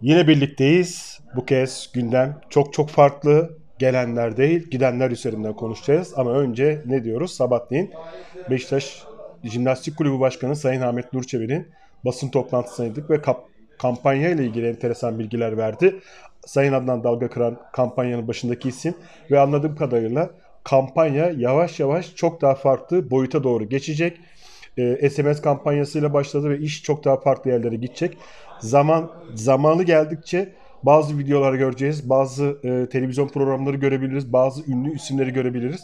Yine birlikteyiz. Bu kez gündem çok çok farklı. Gelenler değil, gidenler üzerinden konuşacağız. Ama önce ne diyoruz? Sabahleyin Beşiktaş Jimnastik Kulübü Başkanı Sayın Ahmet Nurçevi'nin basın toplantısındaydık ve kap kampanya ile ilgili enteresan bilgiler verdi. Sayın Adnan Dalga Kıran kampanyanın başındaki isim ve anladığım kadarıyla kampanya yavaş yavaş çok daha farklı boyuta doğru geçecek. Ee, SMS kampanyasıyla başladı ve iş çok daha farklı yerlere gidecek. Zaman zamanı geldikçe bazı videolar göreceğiz, bazı e, televizyon programları görebiliriz, bazı ünlü isimleri görebiliriz.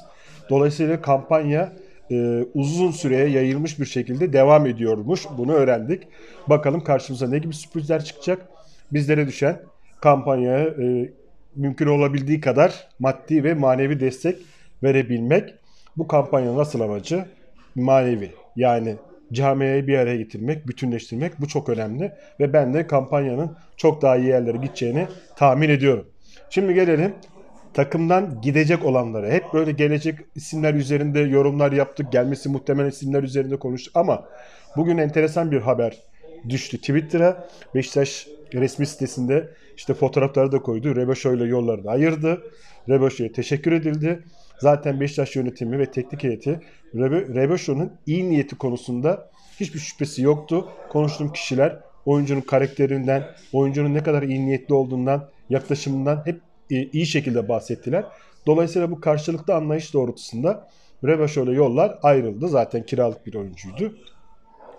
Dolayısıyla kampanya e, uzun süreye yayılmış bir şekilde devam ediyormuş. Bunu öğrendik. Bakalım karşımıza ne gibi sürprizler çıkacak. Bizlere düşen kampanyaya e, mümkün olabildiği kadar maddi ve manevi destek verebilmek. Bu kampanyanın nasıl amacı? Manevi. Yani camiayı bir araya getirmek, bütünleştirmek bu çok önemli. Ve ben de kampanyanın çok daha iyi yerlere gideceğini tahmin ediyorum. Şimdi gelelim takımdan gidecek olanlara. Hep böyle gelecek isimler üzerinde yorumlar yaptık. Gelmesi muhtemel isimler üzerinde konuştuk. Ama bugün enteresan bir haber düştü Twitter'a. Beşiktaş resmi sitesinde işte fotoğrafları da koydu. Rebeşo ile yollarını ayırdı. Rebeşo'ya teşekkür edildi. Zaten Beşiktaş yönetimi ve teknik heyeti Rebeşo'nun iyi niyeti konusunda hiçbir şüphesi yoktu. Konuştuğum kişiler oyuncunun karakterinden, oyuncunun ne kadar iyi niyetli olduğundan, yaklaşımından hep iyi şekilde bahsettiler. Dolayısıyla bu karşılıklı anlayış doğrultusunda Rebeşo ile yollar ayrıldı. Zaten kiralık bir oyuncuydu.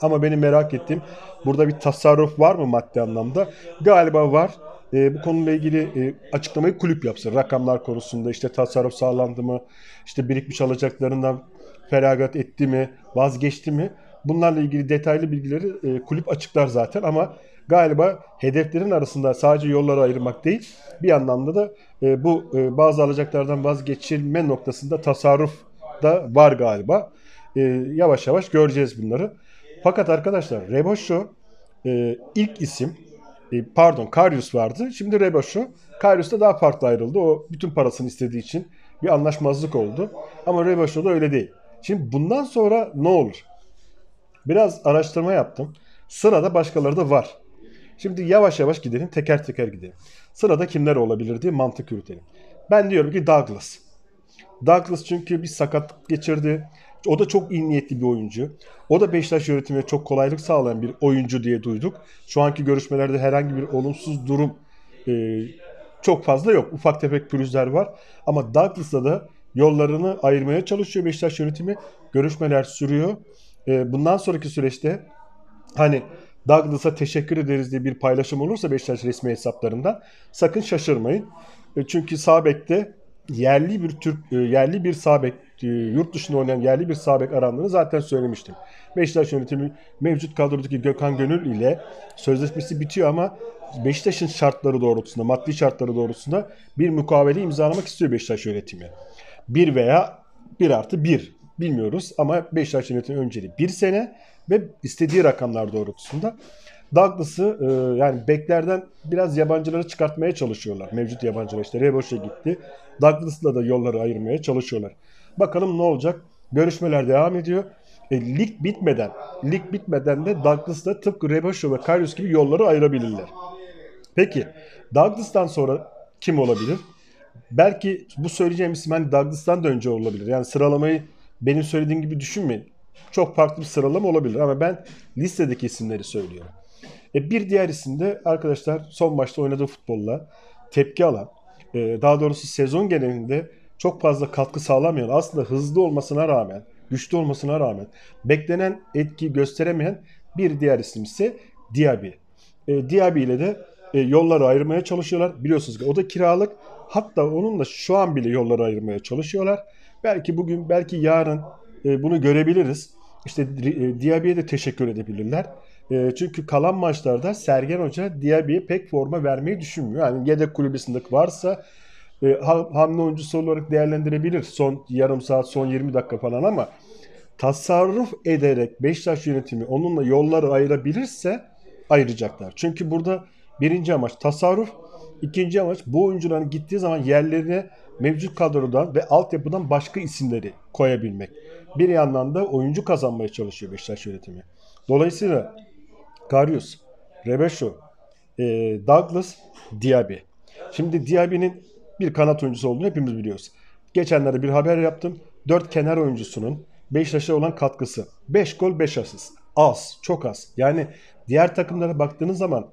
Ama benim merak ettiğim burada bir tasarruf var mı maddi anlamda? Galiba var. E, bu konuyla ilgili e, açıklamayı kulüp yapsın. Rakamlar konusunda işte tasarruf sağlandı mı? İşte birikmiş alacaklarından feragat etti mi? Vazgeçti mi? Bunlarla ilgili detaylı bilgileri e, kulüp açıklar zaten ama galiba hedeflerin arasında sadece yolları ayırmak değil bir anlamda da e, bu e, bazı alacaklardan vazgeçilme noktasında tasarruf da var galiba. E, yavaş yavaş göreceğiz bunları. Fakat arkadaşlar Reboşo e, ilk isim pardon Karius vardı. Şimdi Reboşo. Karius da daha farklı ayrıldı. O bütün parasını istediği için bir anlaşmazlık oldu. Ama Reboşo da öyle değil. Şimdi bundan sonra ne olur? Biraz araştırma yaptım. Sırada başkaları da var. Şimdi yavaş yavaş gidelim, teker teker gidelim. Sırada kimler olabilir diye mantık yürütelim. Ben diyorum ki Douglas. Douglas çünkü bir sakatlık geçirdi. O da çok iyi niyetli bir oyuncu. O da Beşiktaş yönetimine çok kolaylık sağlayan bir oyuncu diye duyduk. Şu anki görüşmelerde herhangi bir olumsuz durum e, çok fazla yok. Ufak tefek pürüzler var. Ama Douglas'la da yollarını ayırmaya çalışıyor Beşiktaş yönetimi. Görüşmeler sürüyor. E, bundan sonraki süreçte hani Douglas'a teşekkür ederiz diye bir paylaşım olursa Beşiktaş resmi hesaplarında sakın şaşırmayın. E, çünkü sağ bekte yerli bir Türk e, yerli bir sağ bek e, yurt dışında oynayan yerli bir sağ bek arandığını zaten söylemiştim. Beşiktaş yönetimi mevcut kadrodaki Gökhan Gönül ile sözleşmesi bitiyor ama Beşiktaş'ın şartları doğrultusunda, maddi şartları doğrultusunda bir mukavele imzalamak istiyor Beşiktaş yönetimi. Bir veya bir artı bir bilmiyoruz ama Beşiktaş yönetimi önceliği bir sene ve istediği rakamlar doğrultusunda. Douglas'ı e, yani beklerden biraz yabancıları çıkartmaya çalışıyorlar. Mevcut yabancılar işte Reboş'a gitti. Douglas'la da yolları ayırmaya çalışıyorlar. Bakalım ne olacak? Görüşmeler devam ediyor. E, lig bitmeden, lig bitmeden de Douglas'la tıpkı Reboşo ve Karius gibi yolları ayırabilirler. Peki Douglas'tan sonra kim olabilir? Belki bu söyleyeceğim isim hani Douglas'tan da önce olabilir. Yani sıralamayı benim söylediğim gibi düşünmeyin. Çok farklı bir sıralama olabilir ama ben listedeki isimleri söylüyorum. E bir diğer isim de arkadaşlar son maçta oynadığı futbolla tepki alan, e, daha doğrusu sezon genelinde çok fazla katkı sağlamayan, aslında hızlı olmasına rağmen, güçlü olmasına rağmen beklenen etki gösteremeyen bir diğer isim ise Diaby. E, Diaby ile de e, yolları ayırmaya çalışıyorlar. Biliyorsunuz ki o da kiralık. Hatta onunla şu an bile yolları ayırmaya çalışıyorlar. Belki bugün, belki yarın e, bunu görebiliriz. İşte e, Diaby'ye de teşekkür edebilirler. E, çünkü kalan maçlarda Sergen Hoca Diaby'ye pek forma vermeyi düşünmüyor. Yani yedek kulübesinde varsa e, hamle oyuncusu olarak değerlendirebilir son yarım saat, son 20 dakika falan ama tasarruf ederek Beşiktaş yönetimi onunla yolları ayırabilirse ayıracaklar. Çünkü burada birinci amaç tasarruf, ikinci amaç bu oyuncuların gittiği zaman yerlerine mevcut kadrodan ve altyapıdan başka isimleri koyabilmek. Bir yandan da oyuncu kazanmaya çalışıyor Beşiktaş yönetimi. Dolayısıyla Karius, Rebeşo, e, Douglas Diaby. Şimdi Diaby'nin bir kanat oyuncusu olduğunu hepimiz biliyoruz. Geçenlerde bir haber yaptım. 4 kenar oyuncusunun Beşiktaş'a olan katkısı. 5 gol 5 asist. Az. Çok az. Yani diğer takımlara baktığınız zaman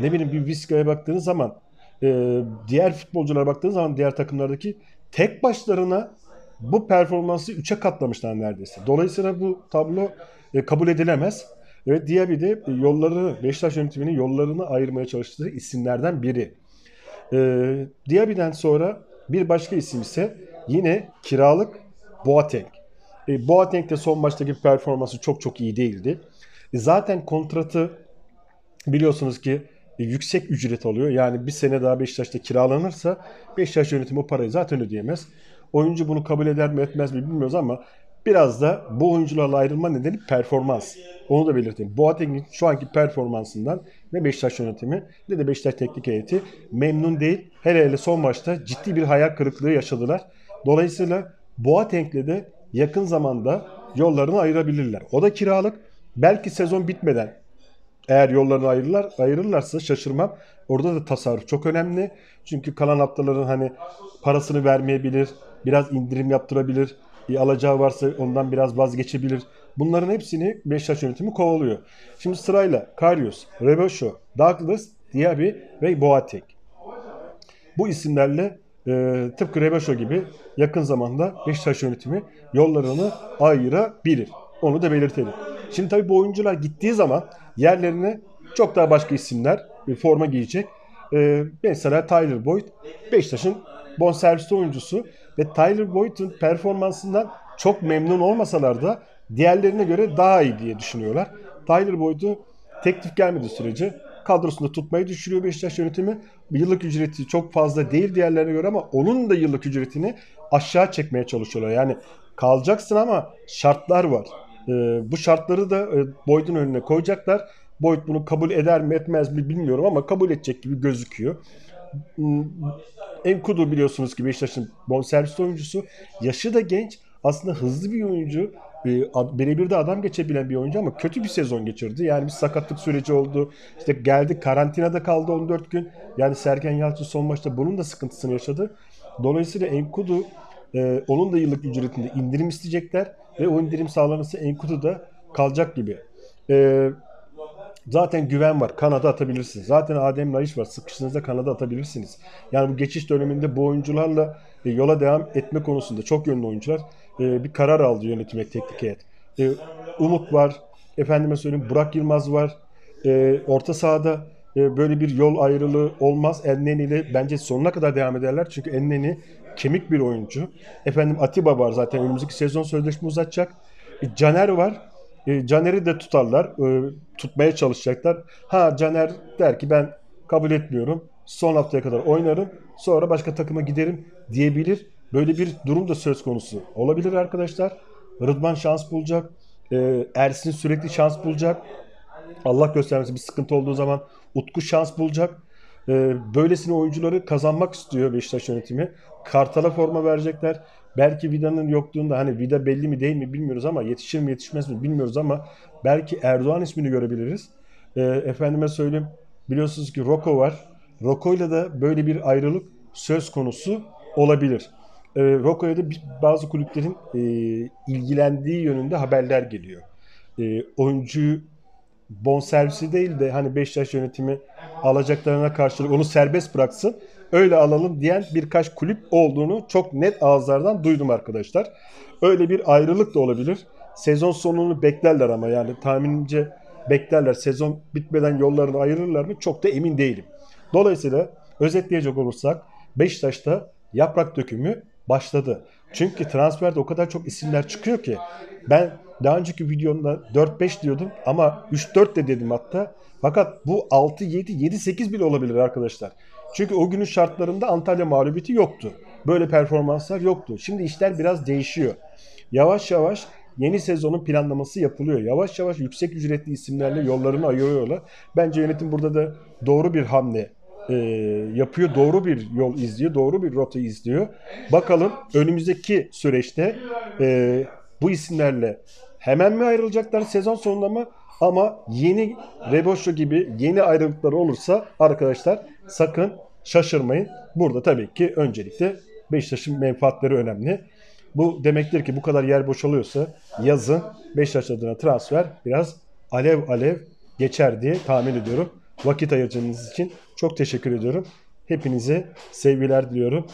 ne bileyim bir Vizca'ya baktığınız zaman e, diğer futbolculara baktığınız zaman diğer takımlardaki tek başlarına bu performansı 3'e katlamışlar neredeyse. Dolayısıyla bu tablo e, kabul edilemez. Ve Diaby de yolları Beşiktaş yönetiminin yollarını ayırmaya çalıştığı isimlerden biri. E, Diaby'den sonra bir başka isim ise yine kiralık Boateng. E, Boateng de son maçtaki performansı çok çok iyi değildi. E, zaten kontratı biliyorsunuz ki e, yüksek ücret alıyor. Yani bir sene daha Beşiktaş'ta kiralanırsa Beşiktaş yönetimi o parayı zaten ödeyemez. Oyuncu bunu kabul eder mi etmez mi bilmiyoruz ama biraz da bu oyuncularla ayrılma nedeni performans. Onu da belirteyim. Boateng'in şu anki performansından ne Beşiktaş yönetimi ne de Beşiktaş teknik heyeti memnun değil. Hele hele son maçta ciddi bir hayal kırıklığı yaşadılar. Dolayısıyla Boateng'le de yakın zamanda yollarını ayırabilirler. O da kiralık. Belki sezon bitmeden eğer yollarını ayırırlar, ayırırlarsa şaşırmam. Orada da tasarruf çok önemli. Çünkü kalan haftaların hani parasını vermeyebilir, biraz indirim yaptırabilir, alacağı varsa ondan biraz vazgeçebilir. Bunların hepsini Beşiktaş yönetimi kovalıyor. Şimdi sırayla Karius, Reboşo, Douglas, Diaby ve Boateng. Bu isimlerle e, tıpkı Reboşo gibi yakın zamanda Beşiktaş yönetimi yollarını ayırabilir. Onu da belirtelim. Şimdi tabii bu oyuncular gittiği zaman yerlerine çok daha başka isimler bir forma giyecek. Ee, mesela Tyler Boyd Beşiktaş'ın bonservisli oyuncusu ve Tyler Boyd'un performansından çok memnun olmasalar da diğerlerine göre daha iyi diye düşünüyorlar. Tyler Boyd'u teklif gelmedi sürece kadrosunda tutmayı düşürüyor Beşiktaş yönetimi. Yıllık ücreti çok fazla değil diğerlerine göre ama onun da yıllık ücretini aşağı çekmeye çalışıyorlar. Yani kalacaksın ama şartlar var. E, bu şartları da e, Boyd'un önüne koyacaklar. Boyd bunu kabul eder mi etmez mi bilmiyorum ama kabul edecek gibi gözüküyor. Enkudu biliyorsunuz ki Beşiktaş'ın bonservis oyuncusu. Yaşı da genç. Aslında hızlı bir oyuncu. E, birebir de adam geçebilen bir oyuncu ama kötü bir sezon geçirdi. Yani bir sakatlık süreci oldu. İşte geldi karantinada kaldı 14 gün. Yani Sergen Yalçın son maçta bunun da sıkıntısını yaşadı. Dolayısıyla Enkudu e, onun da yıllık ücretinde indirim isteyecekler ve o indirim sağlanırsa Enkudu da kalacak gibi. E, zaten güven var. Kanada atabilirsiniz. Zaten Adem Laiş var. Sıkıştığınızda Kanada atabilirsiniz. Yani bu geçiş döneminde bu oyuncularla e, yola devam etme konusunda çok yönlü oyuncular e, bir karar aldı yönetim ve teknik heyet. E, Umut var. Efendime söyleyeyim Burak Yılmaz var. E, orta sahada e, böyle bir yol ayrılığı olmaz. Enneni ile bence sonuna kadar devam ederler. Çünkü Enneni kemik bir oyuncu. Efendim Atiba var zaten önümüzdeki sezon sözleşme uzatacak. E, Caner var. E, Caner'i de tutarlar. E, tutmaya çalışacaklar. Ha Caner der ki ben kabul etmiyorum. Son haftaya kadar oynarım. Sonra başka takıma giderim diyebilir. Böyle bir durum da söz konusu olabilir arkadaşlar. Rıdvan şans bulacak. E, Ersin sürekli şans bulacak. Allah göstermesin bir sıkıntı olduğu zaman Utku şans bulacak. E, böylesine oyuncuları kazanmak istiyor Beşiktaş yönetimi. Kartal'a forma verecekler. Belki Vida'nın yokluğunda hani Vida belli mi değil mi bilmiyoruz ama yetişir mi yetişmez mi bilmiyoruz ama belki Erdoğan ismini görebiliriz. E, efendime söyleyeyim biliyorsunuz ki Roko var. Roko ile de böyle bir ayrılık söz konusu olabilir. E, Roko'ya da bazı kulüplerin e, ilgilendiği yönünde haberler geliyor. E, oyuncuyu bonservisi değil de hani Beşiktaş yönetimi alacaklarına karşılık onu serbest bıraksın öyle alalım diyen birkaç kulüp olduğunu çok net ağızlardan duydum arkadaşlar. Öyle bir ayrılık da olabilir. Sezon sonunu beklerler ama yani tahminimce beklerler. Sezon bitmeden yollarını ayırırlar mı çok da emin değilim. Dolayısıyla özetleyecek olursak Beşiktaş'ta yaprak dökümü başladı. Çünkü transferde o kadar çok isimler çıkıyor ki ben daha önceki videomda 4-5 diyordum ama 3-4 de dedim hatta. Fakat bu 6-7, 7-8 bile olabilir arkadaşlar. Çünkü o günün şartlarında Antalya mağlubiyeti yoktu. Böyle performanslar yoktu. Şimdi işler biraz değişiyor. Yavaş yavaş yeni sezonun planlaması yapılıyor. Yavaş yavaş yüksek ücretli isimlerle yollarını ayırıyorlar. Bence yönetim burada da doğru bir hamle e, yapıyor. Doğru bir yol izliyor. Doğru bir rota izliyor. Bakalım önümüzdeki süreçte e, bu isimlerle hemen mi ayrılacaklar sezon sonunda mı? Ama yeni Reboşo gibi yeni ayrılıklar olursa arkadaşlar sakın şaşırmayın. Burada tabii ki öncelikle Beşiktaş'ın menfaatleri önemli. Bu demektir ki bu kadar yer boşalıyorsa yazın Beşiktaş adına transfer biraz alev alev geçer diye tahmin ediyorum. Vakit ayırdığınız için çok teşekkür ediyorum. Hepinize sevgiler diliyorum.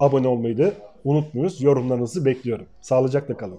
Abone olmayı da unutmuyoruz. Yorumlarınızı bekliyorum. Sağlıcakla kalın.